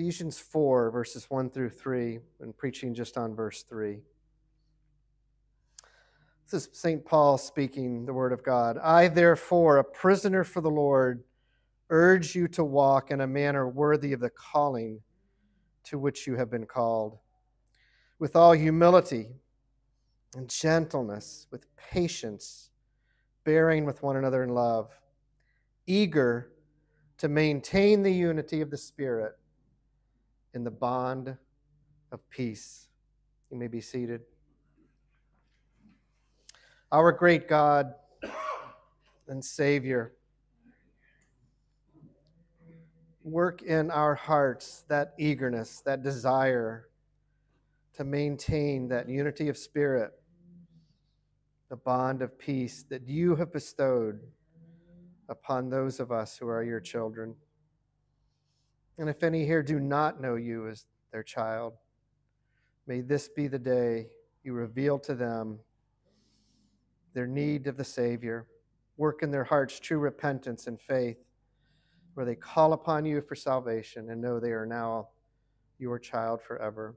Ephesians 4, verses 1 through 3, and preaching just on verse 3. This is St. Paul speaking the word of God. I, therefore, a prisoner for the Lord, urge you to walk in a manner worthy of the calling to which you have been called, with all humility and gentleness, with patience, bearing with one another in love, eager to maintain the unity of the Spirit in the bond of peace. You may be seated. Our great God and Savior, work in our hearts that eagerness, that desire to maintain that unity of spirit, the bond of peace that you have bestowed upon those of us who are your children. And if any here do not know you as their child, may this be the day you reveal to them their need of the Savior, work in their hearts true repentance and faith, where they call upon you for salvation and know they are now your child forever.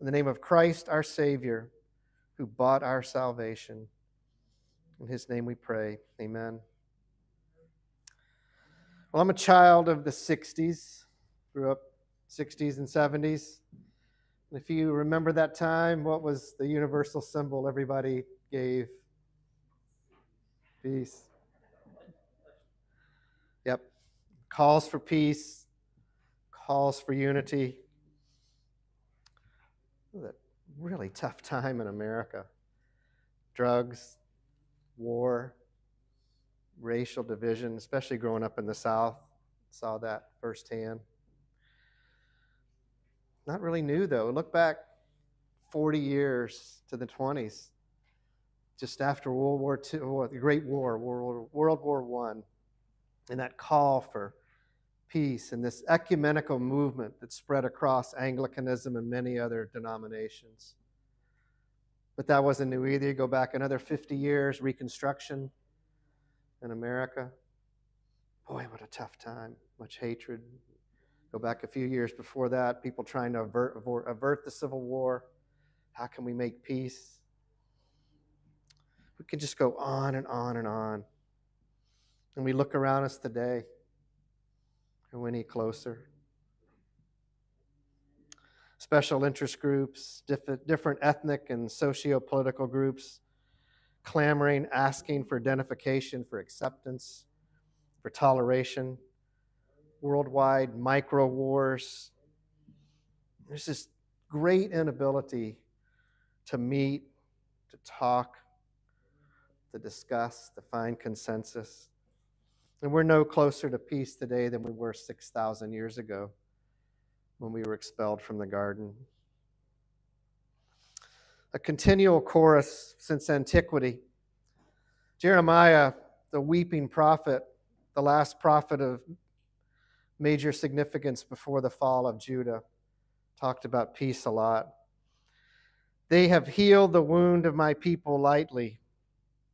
In the name of Christ, our Savior, who bought our salvation, in his name we pray. Amen. Well, I'm a child of the 60s, grew up 60s and 70s. If you remember that time, what was the universal symbol everybody gave? Peace. Yep. Calls for peace, calls for unity. A really tough time in America. Drugs, war, racial division, especially growing up in the South. Saw that firsthand. Not really new, though. Look back 40 years to the 20s, just after World War II, or oh, the Great War, World, World War I, and that call for peace and this ecumenical movement that spread across Anglicanism and many other denominations. But that wasn't new either. You go back another 50 years, Reconstruction, in America. Boy, what a tough time. Much hatred. Go back a few years before that, people trying to avert, avert the Civil War. How can we make peace? We can just go on and on and on. And we look around us today, and we need closer. Special interest groups, different ethnic and socio political groups clamoring, asking for identification, for acceptance, for toleration, worldwide micro wars. There's this great inability to meet, to talk, to discuss, to find consensus. And we're no closer to peace today than we were 6,000 years ago when we were expelled from the garden a continual chorus since antiquity. Jeremiah, the weeping prophet, the last prophet of major significance before the fall of Judah, talked about peace a lot. They have healed the wound of my people lightly,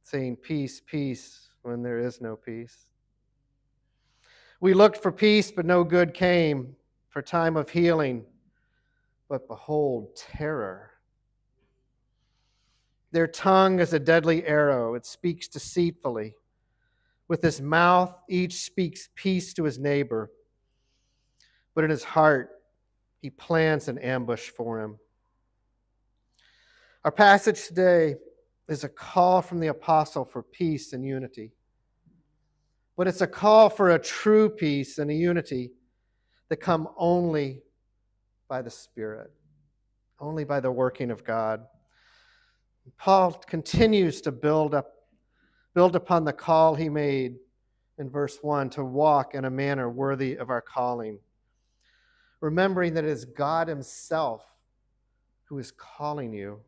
saying, Peace, peace, when there is no peace. We looked for peace, but no good came, for time of healing. But behold, terror their tongue is a deadly arrow, it speaks deceitfully. With his mouth, each speaks peace to his neighbor, but in his heart, he plans an ambush for him. Our passage today is a call from the apostle for peace and unity. But it's a call for a true peace and a unity that come only by the Spirit, only by the working of God. Paul continues to build up build upon the call he made in verse 1 to walk in a manner worthy of our calling. Remembering that it is God himself who is calling you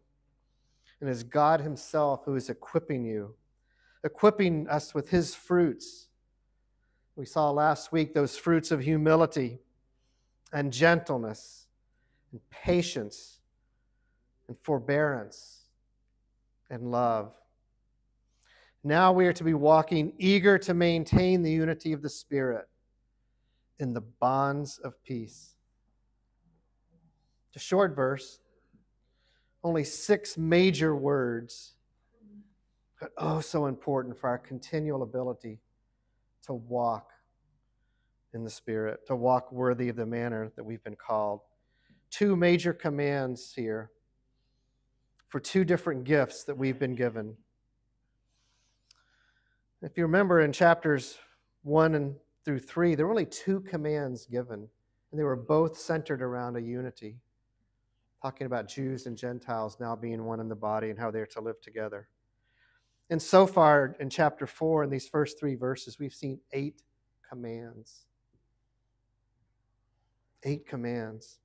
and it is God himself who is equipping you, equipping us with his fruits. We saw last week those fruits of humility and gentleness and patience and forbearance and love. Now we are to be walking eager to maintain the unity of the Spirit in the bonds of peace. It's a short verse, only six major words, but oh, so important for our continual ability to walk in the Spirit, to walk worthy of the manner that we've been called. Two major commands here for two different gifts that we've been given. If you remember in chapters 1 and through 3, there were only two commands given, and they were both centered around a unity, talking about Jews and Gentiles now being one in the body and how they're to live together. And so far in chapter 4, in these first three verses, we've seen eight commands. Eight commands.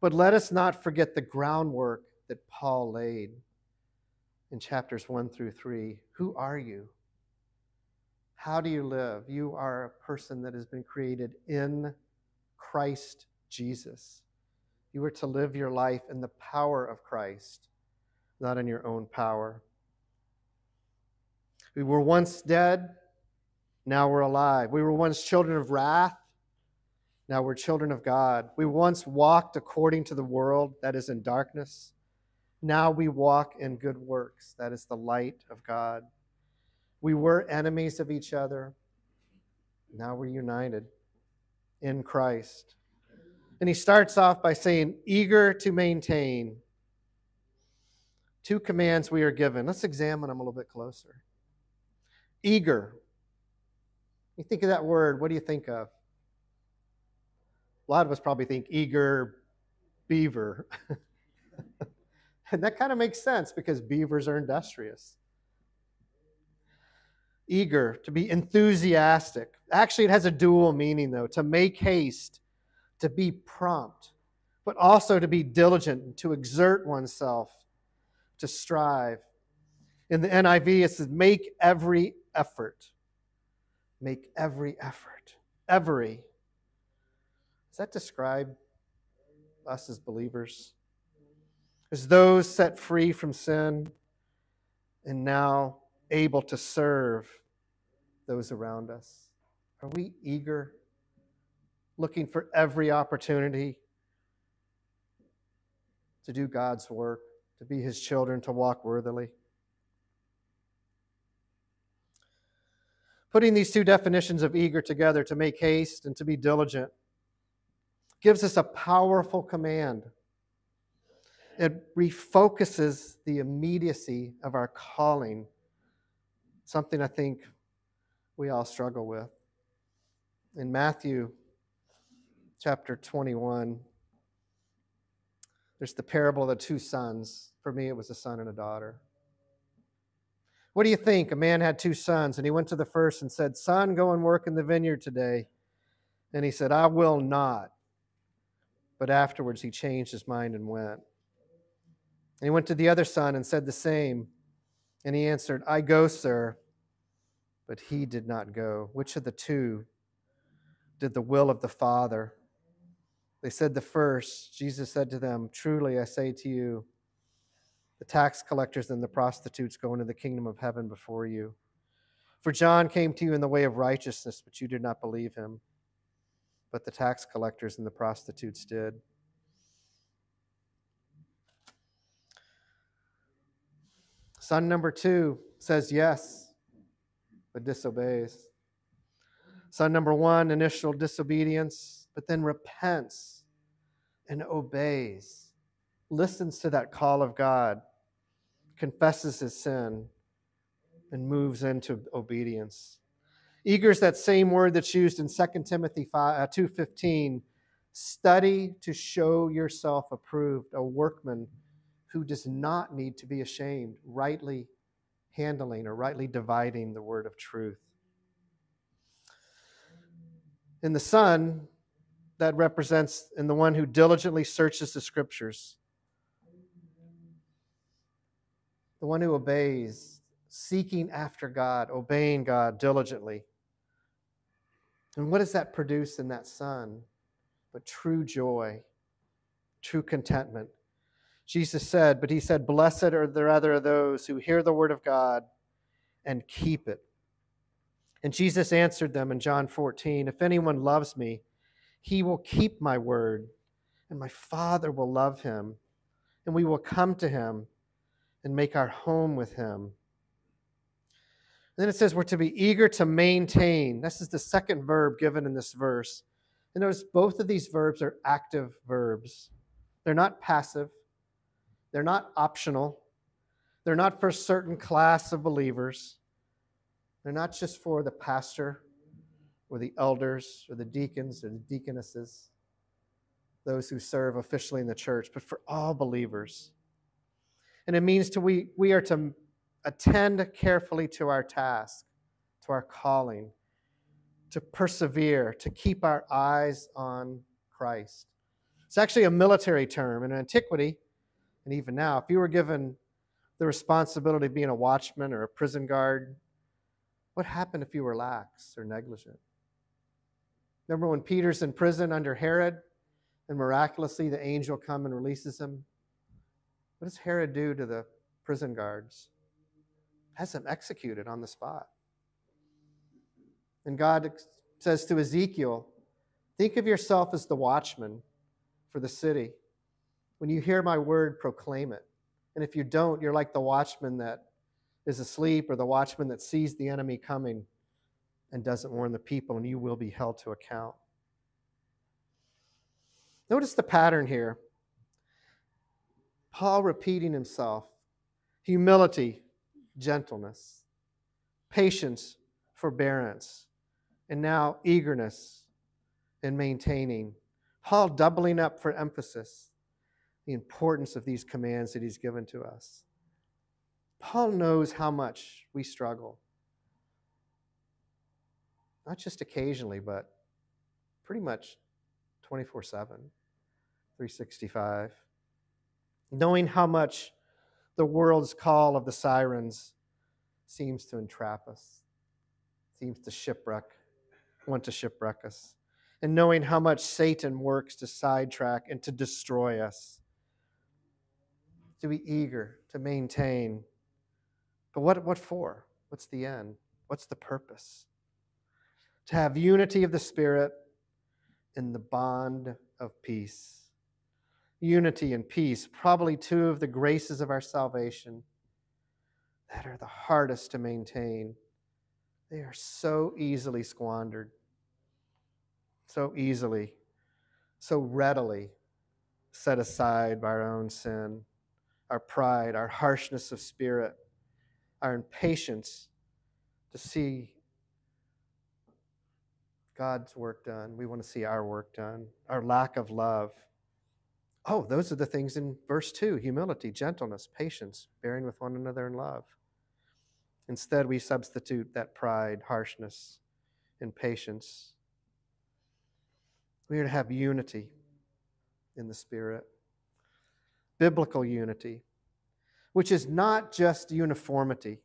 But let us not forget the groundwork that Paul laid in chapters 1 through 3. Who are you? How do you live? You are a person that has been created in Christ Jesus. You are to live your life in the power of Christ, not in your own power. We were once dead, now we're alive. We were once children of wrath, now we're children of God. We once walked according to the world that is in darkness. Now we walk in good works, that is the light of God. We were enemies of each other. Now we're united in Christ. And he starts off by saying, eager to maintain. Two commands we are given. Let's examine them a little bit closer. Eager. You think of that word, what do you think of? A lot of us probably think eager beaver. and that kind of makes sense because beavers are industrious eager, to be enthusiastic. Actually, it has a dual meaning, though to make haste, to be prompt, but also to be diligent, to exert oneself, to strive. In the NIV, it says, make every effort. Make every effort. Every. Does that describe us as believers? As those set free from sin and now able to serve those around us? Are we eager, looking for every opportunity to do God's work, to be His children, to walk worthily? Putting these two definitions of eager together to make haste and to be diligent gives us a powerful command. It refocuses the immediacy of our calling, something I think we all struggle with. In Matthew chapter 21, there's the parable of the two sons. For me, it was a son and a daughter. What do you think? A man had two sons, and he went to the first and said, Son, go and work in the vineyard today. And he said, I will not. But afterwards, he changed his mind and went. And he went to the other son and said the same. And he answered, I go, sir but he did not go. Which of the two did the will of the Father? They said the first. Jesus said to them, Truly I say to you, the tax collectors and the prostitutes go into the kingdom of heaven before you. For John came to you in the way of righteousness, but you did not believe him. But the tax collectors and the prostitutes did. Son number two says yes but disobeys. Son number one, initial disobedience, but then repents and obeys, listens to that call of God, confesses his sin, and moves into obedience. Eager is that same word that's used in 2 Timothy 5, uh, 2.15. Study to show yourself approved, a workman who does not need to be ashamed, rightly handling or rightly dividing the word of truth. In the Son, that represents in the one who diligently searches the scriptures, the one who obeys, seeking after God, obeying God diligently. And what does that produce in that Son? But true joy, true contentment, Jesus said, but he said, Blessed are the rather those who hear the word of God and keep it. And Jesus answered them in John 14 If anyone loves me, he will keep my word, and my Father will love him, and we will come to him and make our home with him. And then it says we're to be eager to maintain. This is the second verb given in this verse. And notice both of these verbs are active verbs. They're not passive, they're not optional, they're not for a certain class of believers, they're not just for the pastor or the elders or the deacons or the deaconesses, those who serve officially in the church, but for all believers. And it means to we, we are to attend carefully to our task, to our calling, to persevere, to keep our eyes on Christ. It's actually a military term. In antiquity, and even now, if you were given the responsibility of being a watchman or a prison guard, what happened if you were lax or negligent? Remember when Peter's in prison under Herod and miraculously the angel comes and releases him? What does Herod do to the prison guards? Has them executed on the spot. And God says to Ezekiel, Think of yourself as the watchman for the city. When you hear my word, proclaim it. And if you don't, you're like the watchman that is asleep or the watchman that sees the enemy coming and doesn't warn the people, and you will be held to account. Notice the pattern here. Paul repeating himself humility, gentleness, patience, forbearance, and now eagerness in maintaining. Paul doubling up for emphasis the importance of these commands that he's given to us. Paul knows how much we struggle. Not just occasionally, but pretty much 24 7, 365. Knowing how much the world's call of the sirens seems to entrap us, seems to shipwreck, want to shipwreck us. And knowing how much Satan works to sidetrack and to destroy us. To be eager to maintain but what, what for? What's the end? What's the purpose? To have unity of the Spirit in the bond of peace. Unity and peace, probably two of the graces of our salvation that are the hardest to maintain. They are so easily squandered, so easily, so readily set aside by our own sin, our pride, our harshness of spirit our impatience to see God's work done. We want to see our work done, our lack of love. Oh, those are the things in verse 2 humility, gentleness, patience, bearing with one another in love. Instead, we substitute that pride, harshness, and patience. We are to have unity in the Spirit, biblical unity which is not just uniformity.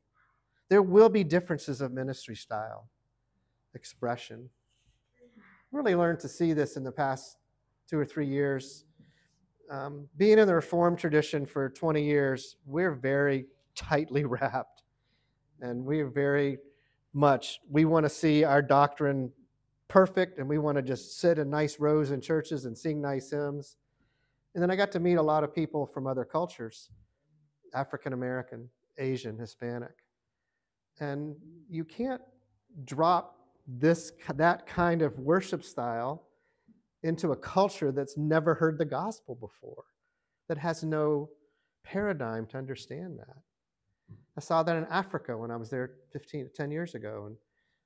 There will be differences of ministry style, expression. Really learned to see this in the past two or three years. Um, being in the Reformed tradition for 20 years, we're very tightly wrapped. And we're very much, we want to see our doctrine perfect and we want to just sit in nice rows in churches and sing nice hymns. And then I got to meet a lot of people from other cultures African American, Asian, Hispanic. And you can't drop this that kind of worship style into a culture that's never heard the gospel before, that has no paradigm to understand that. I saw that in Africa when I was there 15, 10 years ago and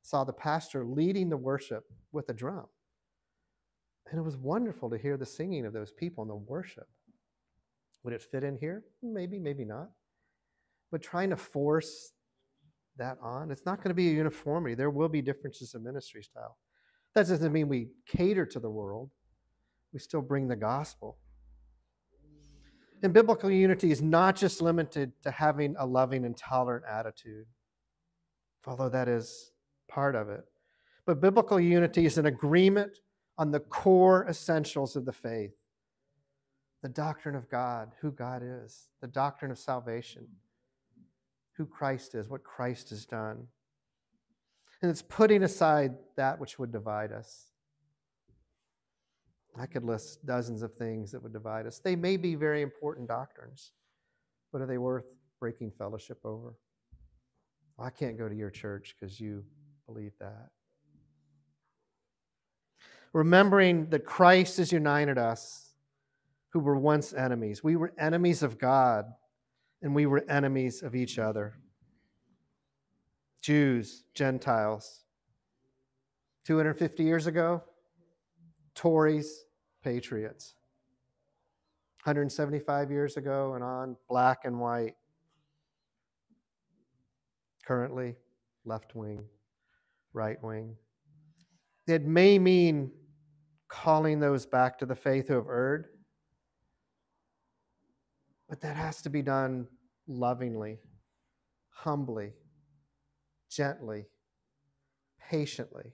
saw the pastor leading the worship with a drum. And it was wonderful to hear the singing of those people and the worship. Would it fit in here? Maybe, maybe not. But trying to force that on, it's not going to be a uniformity. There will be differences in ministry style. That doesn't mean we cater to the world, we still bring the gospel. And biblical unity is not just limited to having a loving and tolerant attitude, although that is part of it. But biblical unity is an agreement on the core essentials of the faith the doctrine of God, who God is, the doctrine of salvation, who Christ is, what Christ has done. And it's putting aside that which would divide us. I could list dozens of things that would divide us. They may be very important doctrines, but are they worth breaking fellowship over? Well, I can't go to your church because you believe that. Remembering that Christ has united us who were once enemies. We were enemies of God and we were enemies of each other. Jews, Gentiles. 250 years ago, Tories, patriots. 175 years ago and on, black and white. Currently, left wing, right wing. It may mean calling those back to the faith who have erred, but that has to be done lovingly, humbly, gently, patiently.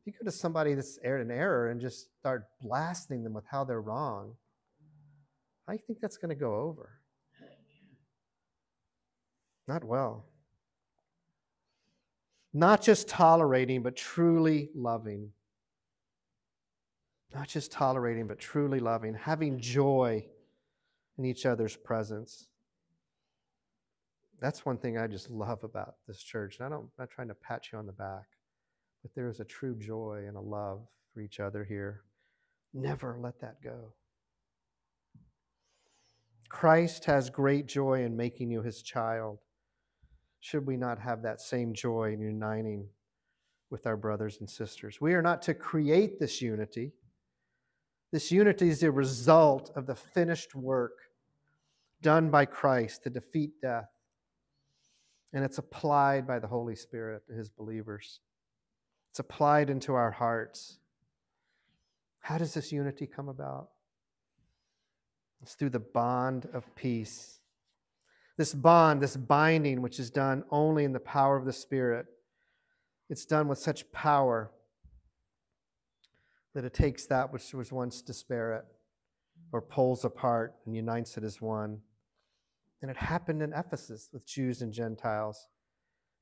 If you go to somebody that's in error and just start blasting them with how they're wrong, I think that's going to go over? Not well. Not just tolerating, but truly loving. Not just tolerating, but truly loving, having joy in each other's presence. That's one thing I just love about this church. And I don't, I'm not trying to pat you on the back. But there is a true joy and a love for each other here. Never let that go. Christ has great joy in making you his child. Should we not have that same joy in uniting with our brothers and sisters? We are not to create this unity. This unity is a result of the finished work done by Christ to defeat death. And it's applied by the Holy Spirit to his believers. It's applied into our hearts. How does this unity come about? It's through the bond of peace. This bond, this binding, which is done only in the power of the Spirit, it's done with such power that it takes that which was once disparate or pulls apart and unites it as one. And it happened in Ephesus with Jews and Gentiles.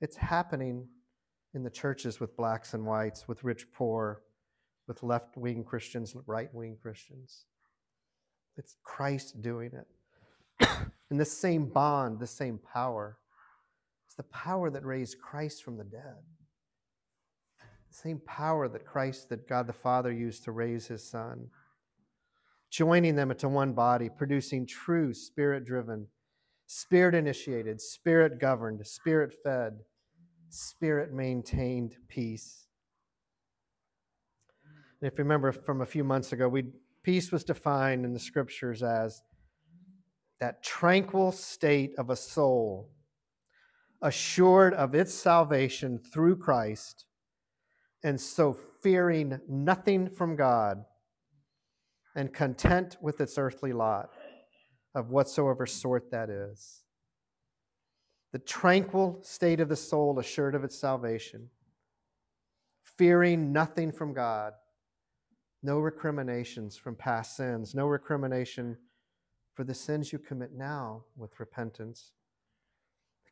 It's happening in the churches with blacks and whites, with rich, poor, with left wing Christians, right wing Christians. It's Christ doing it. and this same bond, this same power, it's the power that raised Christ from the dead. Same power that Christ, that God the Father used to raise his Son. Joining them into one body, producing true spirit driven, spirit initiated, spirit governed, spirit fed, spirit maintained peace. And if you remember from a few months ago, we peace was defined in the scriptures as that tranquil state of a soul assured of its salvation through Christ, and so fearing nothing from God and content with its earthly lot of whatsoever sort that is the tranquil state of the soul assured of its salvation, fearing nothing from God, no recriminations from past sins, no recrimination for the sins you commit now with repentance,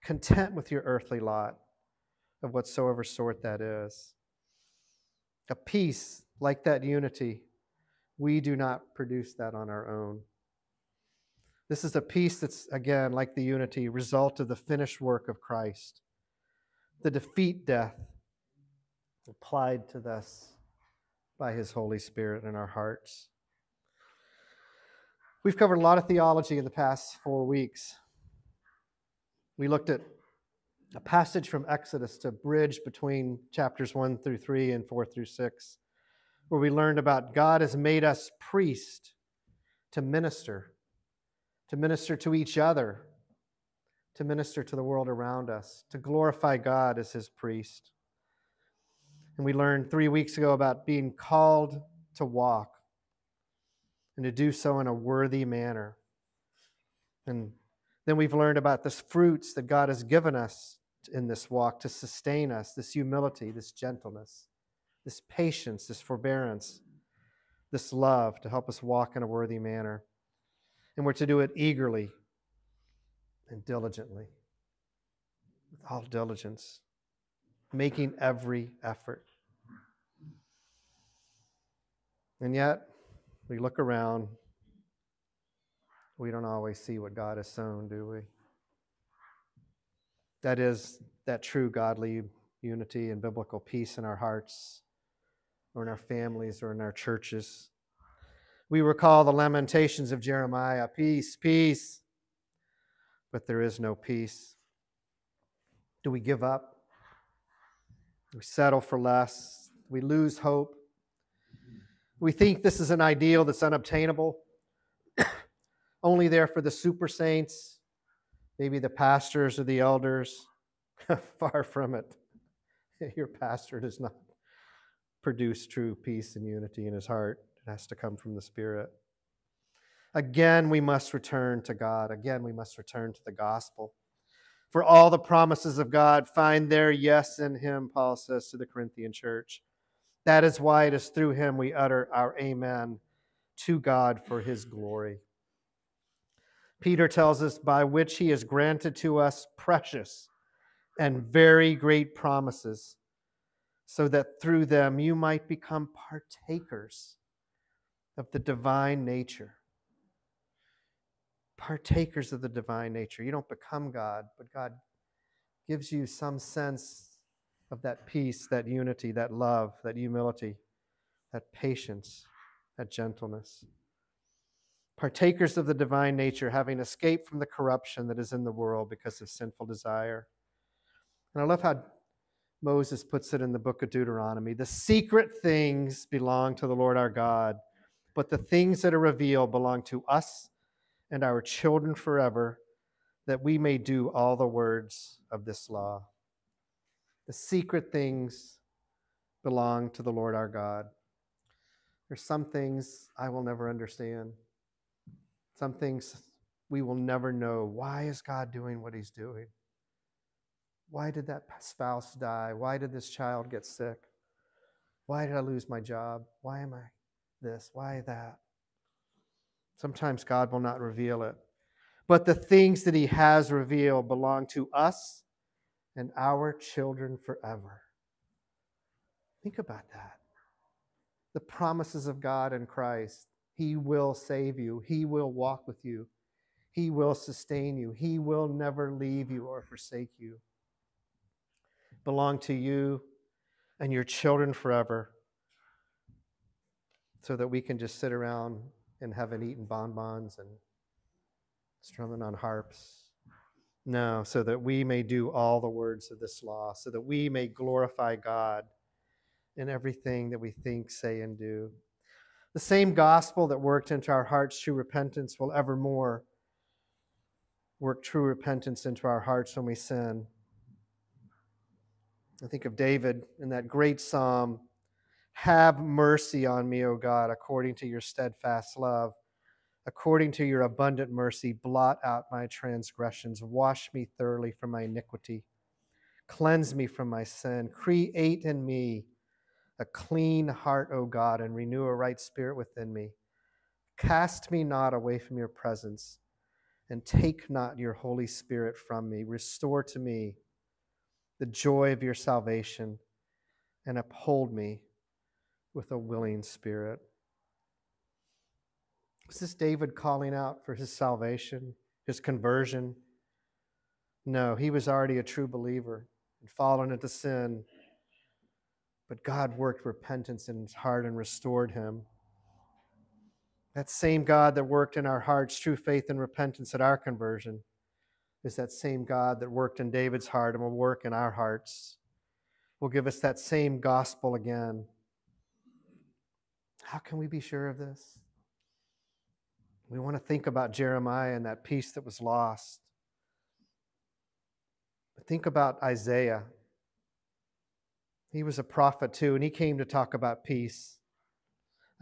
content with your earthly lot of whatsoever sort that is. A peace like that unity, we do not produce that on our own. This is a peace that's, again, like the unity, result of the finished work of Christ. The defeat death applied to us by his Holy Spirit in our hearts. We've covered a lot of theology in the past four weeks. We looked at a passage from Exodus to bridge between chapters 1 through 3 and 4 through 6, where we learned about God has made us priest to minister to minister to each other, to minister to the world around us, to glorify God as his priest. And we learned three weeks ago about being called to walk and to do so in a worthy manner. And then we've learned about the fruits that God has given us in this walk to sustain us this humility, this gentleness, this patience, this forbearance, this love to help us walk in a worthy manner and we're to do it eagerly and diligently, with all diligence, making every effort. And yet, We look around, we don't always see what God has sown, do we? That is that true godly unity and biblical peace in our hearts, or in our families, or in our churches. We recall the lamentations of Jeremiah peace, peace, but there is no peace. Do we give up? We settle for less? We lose hope? We think this is an ideal that's unobtainable, only there for the super saints, maybe the pastors or the elders. Far from it. Your pastor does not produce true peace and unity in his heart. It has to come from the Spirit. Again, we must return to God. Again, we must return to the gospel. For all the promises of God find their yes in Him, Paul says to the Corinthian church. That is why it is through Him we utter our amen to God for His glory. Peter tells us, by which He has granted to us precious and very great promises, so that through them you might become partakers of the divine nature partakers of the divine nature. You don't become God, but God gives you some sense of that peace, that unity, that love, that humility, that patience, that gentleness. Partakers of the divine nature, having escaped from the corruption that is in the world because of sinful desire. And I love how Moses puts it in the book of Deuteronomy the secret things belong to the Lord our God, but the things that are revealed belong to us and our children forever, that we may do all the words of this law. The secret things belong to the Lord our God. There's some things I will never understand. Some things we will never know. Why is God doing what he's doing? Why did that spouse die? Why did this child get sick? Why did I lose my job? Why am I this? Why that? Sometimes God will not reveal it. But the things that He has revealed belong to us and our children forever. Think about that. The promises of God in Christ. He will save you, He will walk with you, He will sustain you, He will never leave you or forsake you. Belong to you and your children forever so that we can just sit around in heaven eating bonbons and strumming on harps. No, so that we may do all the words of this law, so that we may glorify God in everything that we think, say, and do. The same gospel that worked into our hearts true repentance will evermore work true repentance into our hearts when we sin. I think of David in that great psalm have mercy on me, O God, according to your steadfast love. According to your abundant mercy, blot out my transgressions. Wash me thoroughly from my iniquity. Cleanse me from my sin. Create in me a clean heart, O God, and renew a right spirit within me. Cast me not away from your presence, and take not your Holy Spirit from me. Restore to me the joy of your salvation, and uphold me with a willing spirit. Was this David calling out for his salvation, his conversion? No, he was already a true believer and fallen into sin. But God worked repentance in his heart and restored him. That same God that worked in our hearts true faith and repentance at our conversion is that same God that worked in David's heart and will work in our hearts. Will give us that same gospel again. How can we be sure of this? We want to think about Jeremiah and that peace that was lost. But think about Isaiah. He was a prophet too, and he came to talk about peace.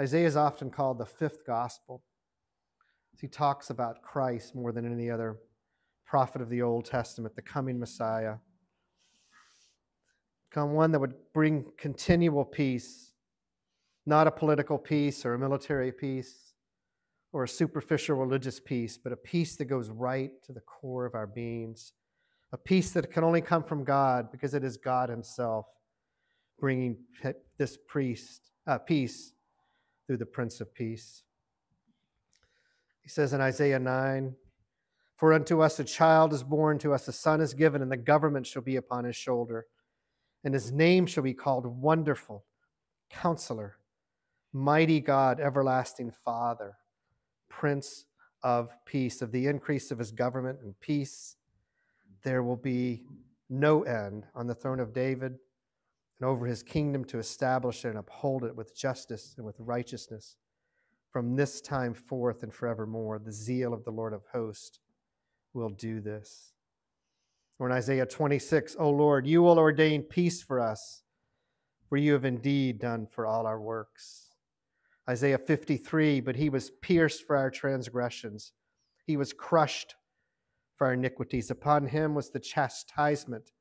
Isaiah is often called the fifth gospel. He talks about Christ more than any other prophet of the Old Testament, the coming Messiah. Come one that would bring continual peace not a political peace or a military peace or a superficial religious peace, but a peace that goes right to the core of our beings. A peace that can only come from God because it is God Himself bringing this priest, uh, peace through the Prince of Peace. He says in Isaiah 9, For unto us a child is born, to us a son is given, and the government shall be upon his shoulder. And his name shall be called Wonderful, Counselor, Mighty God, Everlasting Father, Prince of Peace. Of the increase of his government and peace, there will be no end on the throne of David and over his kingdom to establish it and uphold it with justice and with righteousness from this time forth and forevermore. The zeal of the Lord of hosts will do this. Or in Isaiah 26, O Lord, you will ordain peace for us, for you have indeed done for all our works. Isaiah 53, but he was pierced for our transgressions, he was crushed for our iniquities. Upon him was the chastisement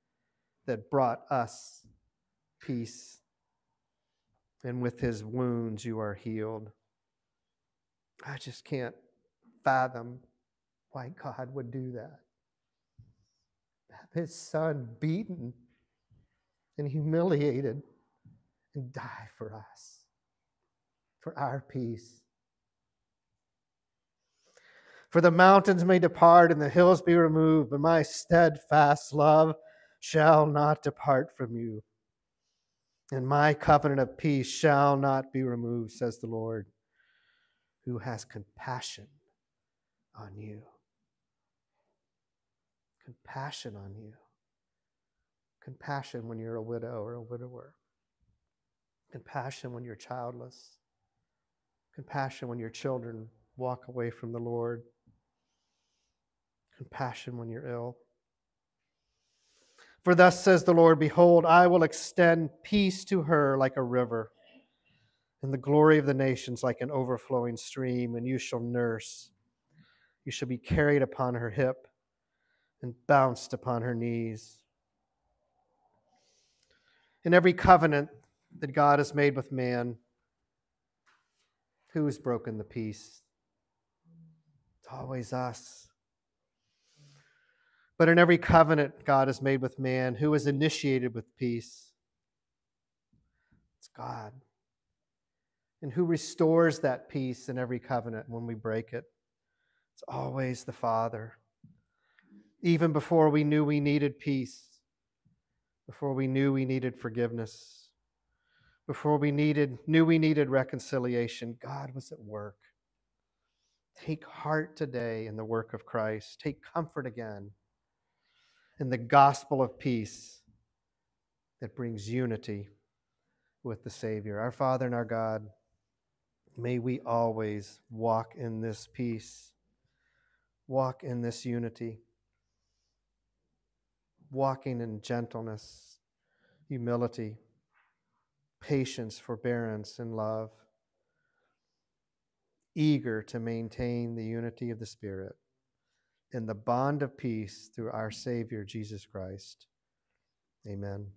that brought us peace. And with his wounds you are healed. I just can't fathom why God would do that. Have his son beaten and humiliated and die for us, for our peace. For the mountains may depart and the hills be removed, but my steadfast love shall not depart from you. And my covenant of peace shall not be removed, says the Lord, who has compassion on you. Compassion on you. Compassion when you're a widow or a widower. Compassion when you're childless. Compassion when your children walk away from the Lord. Compassion when you're ill. For thus says the Lord Behold, I will extend peace to her like a river, and the glory of the nations like an overflowing stream, and you shall nurse. You shall be carried upon her hip and bounced upon her knees. In every covenant that God has made with man, who has broken the peace? It's always us. But in every covenant God has made with man, who is initiated with peace? It's God. And who restores that peace in every covenant when we break it? It's always the Father. Even before we knew we needed peace, before we knew we needed forgiveness, before we needed knew we needed reconciliation, God was at work. Take heart today in the work of Christ. Take comfort again in the gospel of peace that brings unity with the Savior. Our Father and our God, may we always walk in this peace, walk in this unity, walking in gentleness, humility, patience, forbearance, and love, eager to maintain the unity of the Spirit in the bond of peace through our Savior, Jesus Christ. Amen.